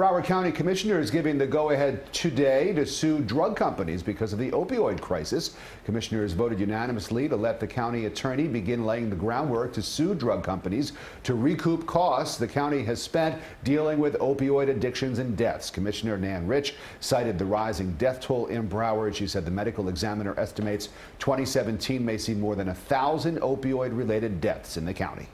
Broward County Commissioner is giving the go-ahead today to sue drug companies because of the opioid crisis. Commissioners voted unanimously to let the county attorney begin laying the groundwork to sue drug companies to recoup costs the county has spent dealing with opioid addictions and deaths. Commissioner Nan Rich cited the rising death toll in Broward. She said the medical examiner estimates 2017 may see more than a thousand opioid-related deaths in the county.